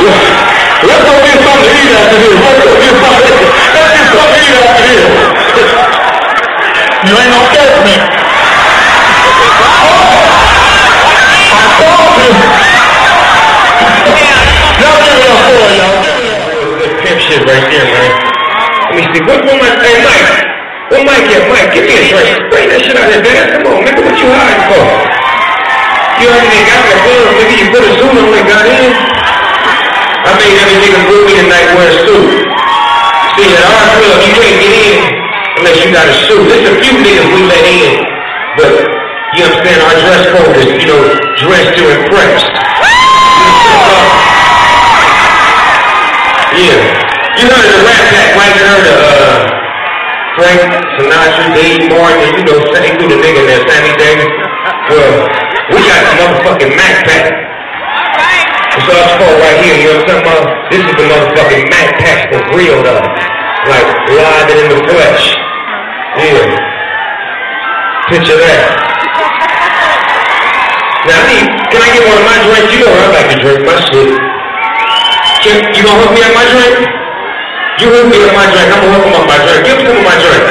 Let's go get something to eat after this. Let's go get something. Let's get something to eat after this. You ain't no man. I told you. Y'all give it it, y'all. Good pimp shit right there, man. Let me see. What, what my, hey, Mike. What Mike at? Mike, give me a drink. Bring that shit out there, man. Come on, nigga. What you hiding for? You already got the gun. Nigga, you put a suit on and got in. I made every nigga groovy tonight wear a suit. See, at our club, you can't get in unless you got a suit. There's a few niggas we let in, but you understand our dress code is, you know, dress to impress. Yeah. You heard the Rat Pack, right? You heard of uh, Frank Sinatra, Dean Martin, you know, same through the nigga there, Sammy Davis. Well, we got the motherfucking Mac Pack. It's us right here, you know what I'm talking about? This is the motherfucking Mac Pack for real though. Like, live and in the flesh. Yeah. Picture that. Now, I can I get one of my drinks? You know I like to drink my shit. Can, you gonna hook me up my drink? You hook me up my drink. I'm gonna hook him up my drink. Give me some of my drink.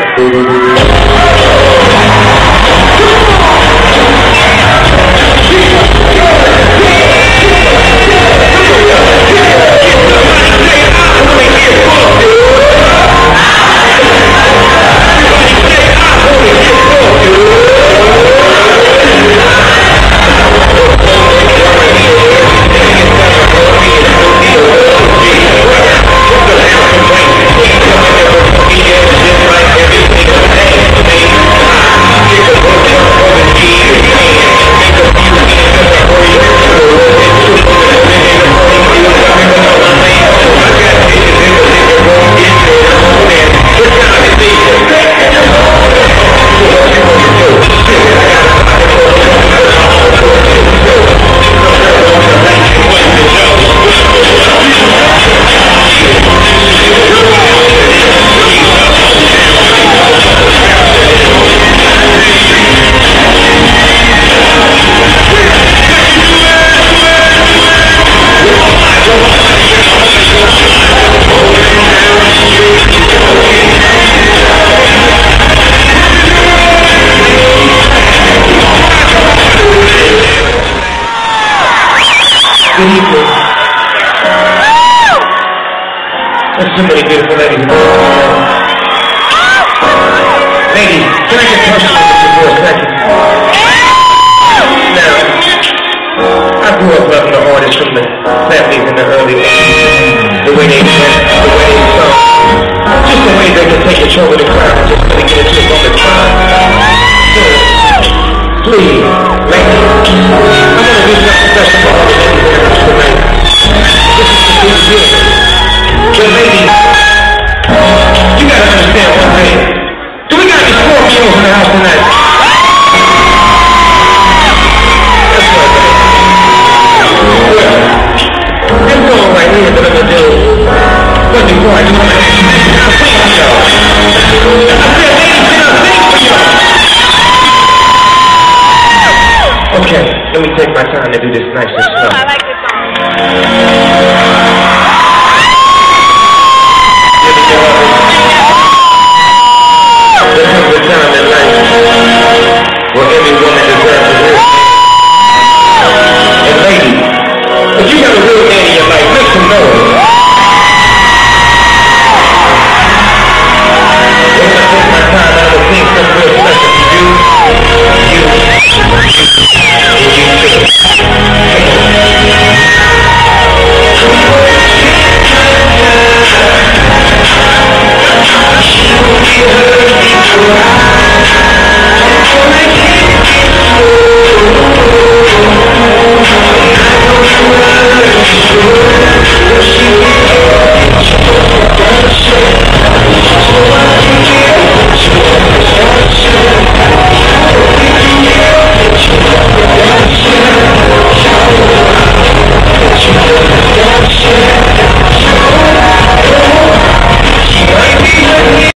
There's so many beautiful ladies in the can I get personal with you for a second? Now, I grew up loving the artists from the 70s and the early 80s. The way they dress, let me take my time to do this nice and slow.